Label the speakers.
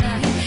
Speaker 1: when